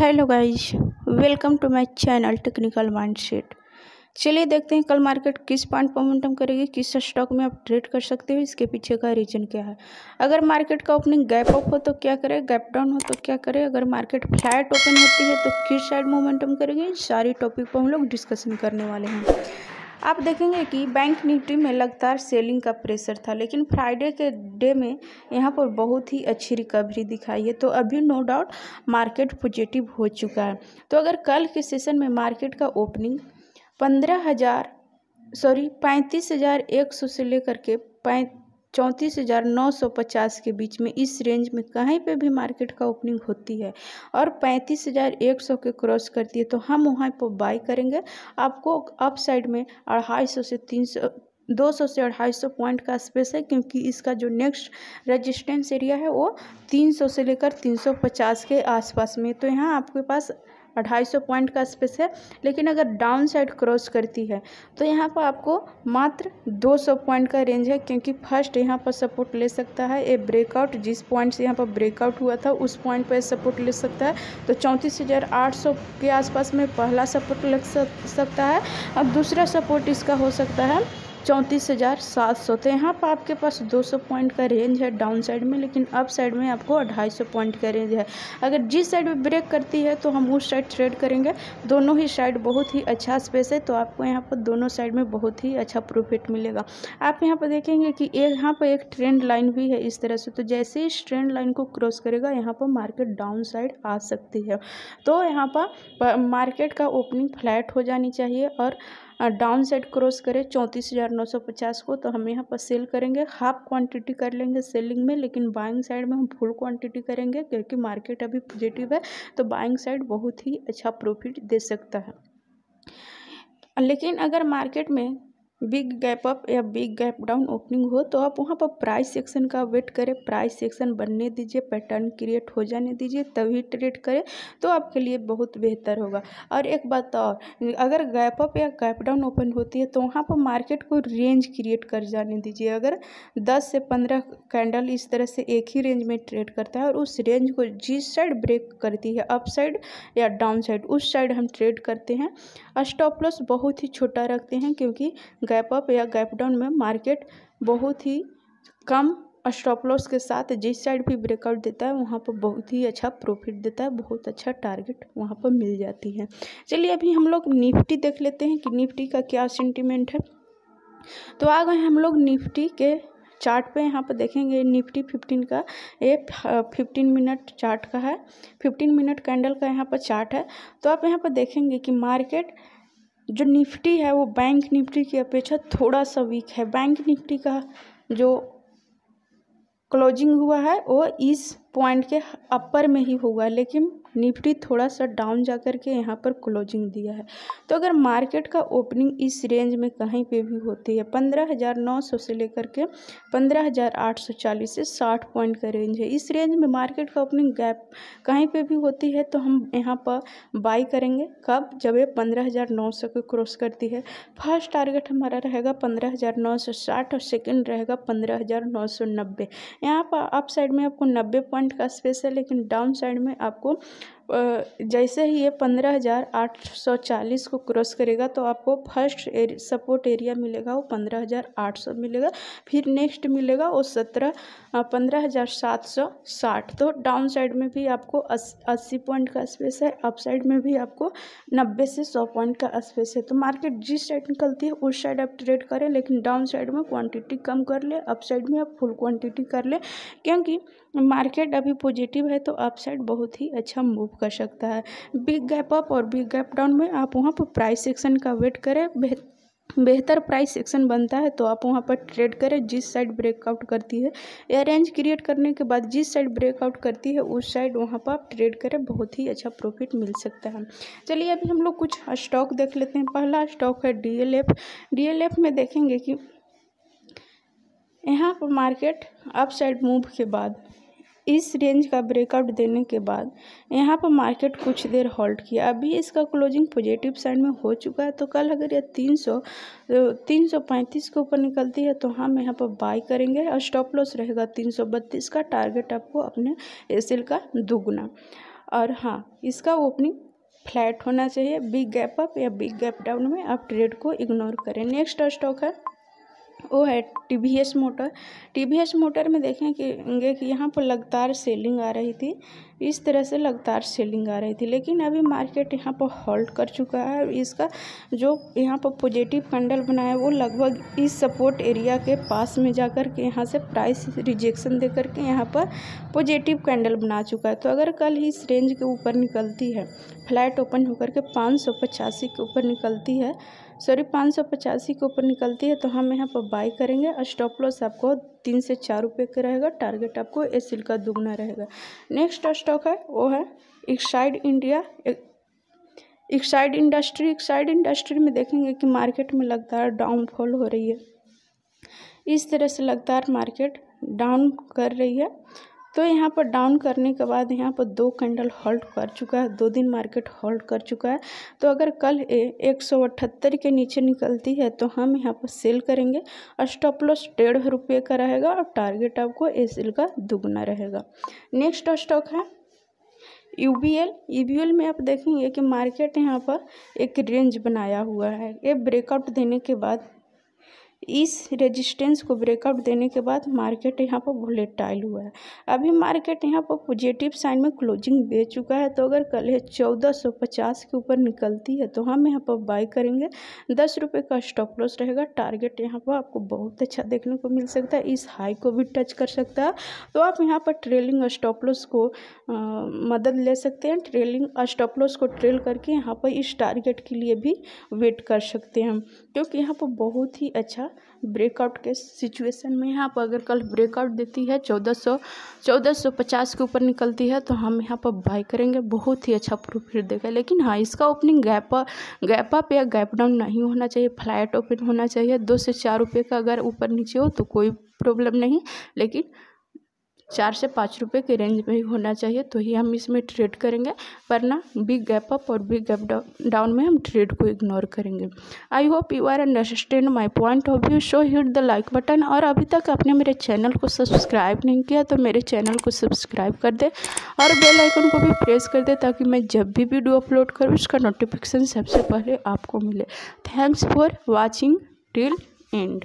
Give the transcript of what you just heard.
Hello guys, welcome to my channel technical mindset. चलिए देखते हैं कल मार्केट किस पॉइंट मोमेंटम करेगी, किस स्टॉक में आप ट्रेड कर सकते हो, इसके पीछे का रीजन क्या है। अगर मार्केट का ओपनिंग गैप अप हो तो क्या करें गैप डाउन हो तो क्या करें, अगर मार्केट फ्लैट ओपन होती है तो किस साइड मोमेंटम करेगी, सारी टॉपिक पर हम लोग डिस्कशन करने वाले हैं। आप देखेंगे कि बैंक निफ्टी में लगातार सेलिंग का प्रेशर था, लेकिन फ्राइडे के डे में यहाँ पर बहुत ही अच्छी रिकवरी दिखाई है। तो अभी नो डाउट मार्केट पॉजिटिव हो चुका है। तो अगर कल के सेशन में मार्केट का ओपनिंग पंद्रह हज़ार, सॉरी, पैंतीस हज़ार एक सौ से लेकर के पैं चौंतीस हज़ार नौ सौ पचास के बीच में इस रेंज में कहीं पे भी मार्केट का ओपनिंग होती है और पैंतीस हज़ार एक सौ के क्रॉस करती है तो हम वहाँ पर बाई करेंगे। आपको अप साइड में अढ़ाई सौ से तीन सौ, दो सौ से अढ़ाई सौ पॉइंट का स्पेस है, क्योंकि इसका जो नेक्स्ट रेजिस्टेंस एरिया है वो तीन सौ से लेकर तीन सौ पचास के आसपास में तो यहाँ आपके पास अढ़ाई सौ पॉइंट का स्पेस है, लेकिन अगर डाउन साइड क्रॉस करती है तो यहाँ पर आपको मात्र 200 पॉइंट का रेंज है, क्योंकि फ़र्स्ट यहाँ पर सपोर्ट ले सकता है ए ब्रेकआउट, जिस पॉइंट से यहाँ पर ब्रेकआउट हुआ था, उस पॉइंट पर सपोर्ट ले सकता है तो चौंतीस हज़ार आठ सौ के आसपास में पहला सपोर्ट लग सकता है और दूसरा सपोर्ट इसका हो सकता है चौंतीस हज़ार सात सौ। तो यहाँ पर आपके पास 200 पॉइंट का रेंज है डाउन साइड में, लेकिन अप साइड में आपको अढ़ाई सौ पॉइंट का रेंज है। अगर जिस साइड में ब्रेक करती है तो हम उस साइड ट्रेड करेंगे। दोनों ही साइड बहुत ही अच्छा स्पेस है तो आपको यहाँ पर दोनों साइड में बहुत ही अच्छा प्रॉफिट मिलेगा। आप यहाँ पर देखेंगे कि यहाँ पर एक ट्रेंड लाइन भी है इस तरह से तो जैसे इस ट्रेंड लाइन को क्रॉस करेगा, यहाँ पर मार्केट डाउन साइड आ सकती है। तो यहाँ पर मार्केट का ओपनिंग फ्लैट हो जानी चाहिए और डाउन साइड क्रॉस करें चौंतीस हज़ार नौ सौ पचास को तो हम यहाँ पर सेल करेंगे। हाफ़ क्वांटिटी कर लेंगे सेलिंग में, लेकिन बाइंग साइड में हम फुल क्वांटिटी करेंगे, क्योंकि मार्केट अभी पॉजिटिव है तो बाइंग साइड बहुत ही अच्छा प्रॉफिट दे सकता है। लेकिन अगर मार्केट में बिग गैप अप या बिग गैप डाउन ओपनिंग हो तो आप वहाँ पर प्राइस सेक्शन का वेट करें। प्राइस सेक्शन बनने दीजिए, पैटर्न क्रिएट हो जाने दीजिए, तभी ट्रेड करें तो आपके लिए बहुत बेहतर होगा। और एक बात और, अगर गैप अप या गैप डाउन ओपन होती है तो वहाँ पर मार्केट को रेंज क्रिएट कर जाने दीजिए। अगर दस से पंद्रह कैंडल इस तरह से एक ही रेंज में ट्रेड करता है और उस रेंज को जिस साइड ब्रेक करती है, अप साइड या डाउन साइड, उस साइड हम ट्रेड करते हैं। स्टॉप लॉस बहुत ही छोटा रखते हैं, क्योंकि गैप अप या गैप डाउन में मार्केट बहुत ही कम स्टॉप लॉस के साथ जिस साइड भी ब्रेकआउट देता है, वहाँ पर बहुत ही अच्छा प्रॉफिट देता है, बहुत अच्छा टारगेट वहाँ पर मिल जाती है। चलिए अभी हम लोग निफ्टी देख लेते हैं कि निफ्टी का क्या सेंटीमेंट है। तो आ गए हम लोग निफ्टी के चार्ट पे, यहाँ पर देखेंगे निफ्टी फिफ्टीन का, ये फिफ्टीन मिनट चार्ट का है। फिफ्टीन मिनट कैंडल का यहाँ पर चार्ट है। तो आप यहाँ पर देखेंगे कि मार्केट जो निफ्टी है वो बैंक निफ्टी की अपेक्षा थोड़ा सा वीक है। बैंक निफ्टी का जो क्लोजिंग हुआ है, वो इस पॉइंट के अपर में ही हुआ है लेकिन निफ्टी थोड़ा सा डाउन जा कर के यहाँ पर क्लोजिंग दिया है। तो अगर मार्केट का ओपनिंग इस रेंज में कहीं पे भी होती है, पंद्रह हज़ार नौ सौ से लेकर के पंद्रह हज़ार आठ सौ चालीस से साठ पॉइंट का रेंज है। इस रेंज में मार्केट का ओपनिंग गैप कहीं पे भी होती है तो हम यहाँ पर बाई करेंगे। कब? जब ये पंद्रह हज़ार नौ सौ को क्रॉस करती है। फ़र्स्ट टारगेट हमारा रहेगा पंद्रह हज़ार नौ सौ साठ और सेकेंड रहेगा पंद्रह हज़ार नौ सौ नब्बे। यहाँ पर अप साइड में आपको नब्बे पॉइंट का स्पेस है, लेकिन डाउन साइड में आपको जैसे ही ये पंद्रह हज़ार आठ सौ चालीस को क्रॉस करेगा तो आपको फ़र्स्ट एर, सपोर्ट एरिया मिलेगा वो पंद्रह हज़ार आठ सौ मिलेगा। फिर नेक्स्ट मिलेगा वो सत्रह पंद्रह हज़ार सात सौ साठ। तो डाउन साइड में भी आपको अस्सी पॉइंट का स्पेस है अप साइड में भी आपको नब्बे से सौ पॉइंट का स्पेस है। तो मार्केट जिस साइड निकलती है उस साइड आप ट्रेड करें लेकिन डाउन साइड में क्वांटिटी कम कर ले अप साइड में आप फुल क्वांटिटी कर ले क्योंकि मार्केट अभी पॉजिटिव है तो अप साइड बहुत ही अच्छा मूव कर सकता है। बिग गैप अप और बिग गैप डाउन में आप वहाँ पर प्राइस सेक्शन का वेट करें। बेहतर प्राइस सेक्शन बनता है तो आप वहाँ पर ट्रेड करें जिस साइड ब्रेकआउट करती है। या रेंज क्रिएट करने के बाद जिस साइड ब्रेकआउट करती है उस साइड वहाँ पर आप ट्रेड करें बहुत ही अच्छा प्रॉफिट मिल सकता है। चलिए अभी हम लोग कुछ स्टॉक देख लेते हैं। पहला स्टॉक है D L F D L F में देखेंगे कि यहाँ पर मार्केट अप साइड मूव के बाद इस रेंज का ब्रेकआउट देने के बाद यहाँ पर मार्केट कुछ देर होल्ड किया। अभी इसका क्लोजिंग पॉजिटिव साइड में हो चुका है तो कल अगर ये तीन सौ तीन सौ पैंतीस के ऊपर निकलती है तो हम यहाँ पर बाई करेंगे और स्टॉप लॉस रहेगा तीन सौ बत्तीस का टारगेट आपको अपने एसिल का दुगना। और हाँ इसका ओपनिंग फ्लैट होना चाहिए बिग गैप अप या बिग गैप डाउन में आप ट्रेड को इग्नोर करें। नेक्स्ट स्टॉक है। वो है T S motor T S motor में देखेंगे कि यहाँ पर लगातार सेलिंग आ रही थी। इस तरह से लगातार सेलिंग आ रही थी, लेकिन अभी मार्केट यहाँ पर हॉल्ट कर चुका है। इसका जो यहाँ पर पॉजिटिव कैंडल बनाया, वो लगभग इस सपोर्ट एरिया के पास में जाकर के यहाँ से प्राइस रिजेक्शन दे करके यहाँ पर पॉजिटिव कैंडल बना चुका है। तो अगर कल इस रेंज के ऊपर निकलती है फ्लैट ओपन होकर के पाँच सौ पचासी के ऊपर निकलती है सॉरी पाँच सौ पचासी के ऊपर निकलती है तो हम यहाँ पर बाई करेंगे। और स्टॉप लॉस आपको तीन से चार रुपये का रहेगा टारगेट आपको एसिल का दुगना रहेगा। नेक्स्ट स्टॉक है, वो है Exide India Exide industry Exide industry में देखेंगे कि मार्केट में लगातार डाउनफॉल हो रही है। इस तरह से लगातार मार्केट डाउन कर रही है। तो यहाँ पर डाउन करने के बाद यहाँ पर दो कैंडल होल्ड कर चुका है, दो दिन मार्केट होल्ड कर चुका है। तो अगर कल ए, एक सौ अठहत्तर के नीचे निकलती है तो हम यहाँ पर सेल करेंगे। और स्टॉप लॉस डेढ़ रुपये का रहेगा और टारगेट आपको ए सेल का दुगना रहेगा। नेक्स्ट स्टॉक है U B L E B L में आप देखेंगे कि मार्केट यहाँ पर एक रेंज बनाया हुआ है। ये ब्रेकआउट देने के बाद इस रेजिस्टेंस को ब्रेकआउट देने के बाद मार्केट यहाँ पर वोलेटाइल हुआ है। अभी मार्केट यहाँ पर पॉजिटिव साइन में क्लोजिंग दे चुका है तो अगर कल है चौदह सौ पचास के ऊपर निकलती है तो हम यहाँ पर बाई करेंगे। दस रुपये का स्टॉप लॉस रहेगा टारगेट यहाँ पर आपको बहुत अच्छा देखने को मिल सकता है इस हाई को भी टच कर सकता है। तो आप यहाँ पर ट्रेलिंग स्टॉप लॉस को आ, मदद ले सकते हैं। ट्रेलिंग स्टॉप लॉस को ट्रेल करके यहाँ पर इस टारगेट के लिए भी वेट कर सकते हैं क्योंकि यहाँ पर बहुत ही अच्छा ब्रेकआउट के सिचुएशन में। यहाँ पर अगर कल ब्रेकआउट देती है, चौदह सौ चौदह सौ पचास के ऊपर निकलती है तो हम यहाँ पर बाई करेंगे। बहुत ही अच्छा प्रॉफिट देगा। लेकिन हाँ इसका ओपनिंग गैप गैप अप या गैप डाउन नहीं होना चाहिए। फ्लैट ओपन होना चाहिए। दो से चार रुपये का अगर ऊपर नीचे हो तो कोई प्रॉब्लम नहीं। लेकिन चार से पाँच रुपये के रेंज में ही होना चाहिए तो ही हम इसमें ट्रेड करेंगे। वरना बिग गैप अप और बिग गैप डाउन में हम ट्रेड को इग्नोर करेंगे। I hope you are understand my point of view so hit the like button और अभी तक आपने मेरे चैनल को सब्सक्राइब नहीं किया तो मेरे चैनल को सब्सक्राइब कर दे और बेल आइकन को भी प्रेस कर दे ताकि मैं जब भी वीडियो अपलोड करूँ, उसका नोटिफिकेशन सबसे पहले आपको मिले। Thanks for watching till end